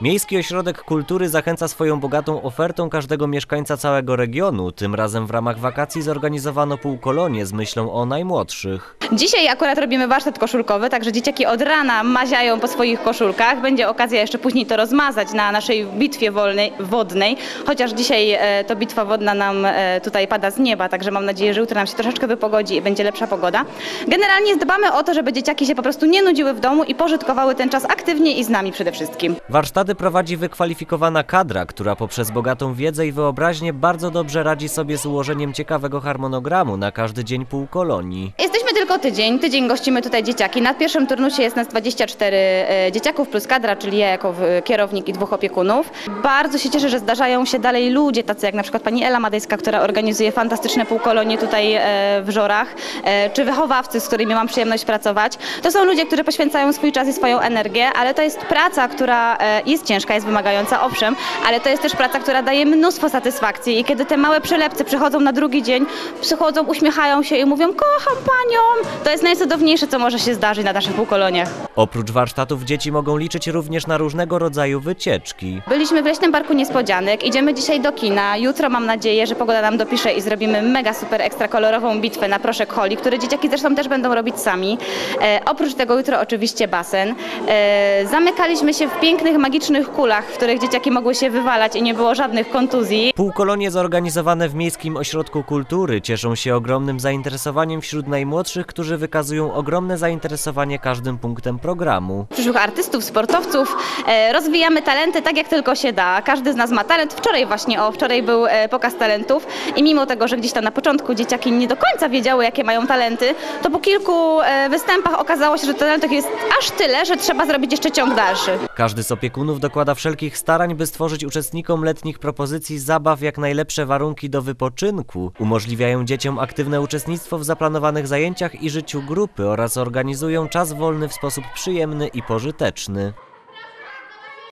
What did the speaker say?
Miejski Ośrodek Kultury zachęca swoją bogatą ofertą każdego mieszkańca całego regionu. Tym razem w ramach wakacji zorganizowano półkolonie z myślą o najmłodszych. Dzisiaj akurat robimy warsztat koszulkowy, także dzieciaki od rana maziają po swoich koszulkach. Będzie okazja jeszcze później to rozmazać na naszej bitwie wolnej, wodnej, chociaż dzisiaj e, to bitwa wodna nam e, tutaj pada z nieba, także mam nadzieję, że jutro nam się troszeczkę wypogodzi i będzie lepsza pogoda. Generalnie dbamy o to, żeby dzieciaki się po prostu nie nudziły w domu i pożytkowały ten czas aktywnie i z nami przede wszystkim. Warsztaty prowadzi wykwalifikowana kadra, która poprzez bogatą wiedzę i wyobraźnię bardzo dobrze radzi sobie z ułożeniem ciekawego harmonogramu na każdy dzień półkolonii. Jesteśmy tylko tydzień. Tydzień gościmy tutaj dzieciaki. Na pierwszym turnusie jest nas 24 e, dzieciaków plus kadra, czyli ja jako kierownik i dwóch opiekunów. Bardzo się cieszę, że zdarzają się dalej ludzie, tacy jak na przykład pani Ela Madejska, która organizuje fantastyczne półkolonie tutaj e, w Żorach, e, czy wychowawcy, z którymi mam przyjemność pracować. To są ludzie, którzy poświęcają swój czas i swoją energię, ale to jest praca, która jest ciężka, jest wymagająca, owszem, ale to jest też praca, która daje mnóstwo satysfakcji i kiedy te małe przelepcy przychodzą na drugi dzień, przychodzą, uśmiechają się i mówią kocham panią, to jest najcudowniejsze, co może się zdarzyć na naszych półkoloniach. Oprócz warsztatów dzieci mogą liczyć również na różnego rodzaju wycieczki. Byliśmy w Leśnym Parku Niespodzianek, idziemy dzisiaj do kina. Jutro mam nadzieję, że pogoda nam dopisze i zrobimy mega super ekstra kolorową bitwę na proszek holi, które dzieciaki zresztą też będą robić sami. E, oprócz tego jutro oczywiście basen. E, zamykaliśmy się w pięknych, magicznych kulach, w których dzieciaki mogły się wywalać i nie było żadnych kontuzji. Półkolonie zorganizowane w Miejskim Ośrodku Kultury cieszą się ogromnym zainteresowaniem wśród najmłodszych, którzy wykazują ogromne zainteresowanie każdym punktem programu. przyszłych artystów, sportowców. E, rozwijamy talenty tak jak tylko się da. Każdy z nas ma talent. Wczoraj właśnie, o, wczoraj był e, pokaz talentów i mimo tego, że gdzieś tam na początku dzieciaki nie do końca wiedziały, jakie mają talenty, to po kilku e, występach okazało się, że talentów jest aż tyle, że trzeba zrobić jeszcze ciąg dalszy. Każdy z opiekunów dokłada wszelkich starań, by stworzyć uczestnikom letnich propozycji zabaw jak najlepsze warunki do wypoczynku. Umożliwiają dzieciom aktywne uczestnictwo w zaplanowanych zajęciach i życiu grupy oraz organizują czas wolny w sposób przyjemny i pożyteczny.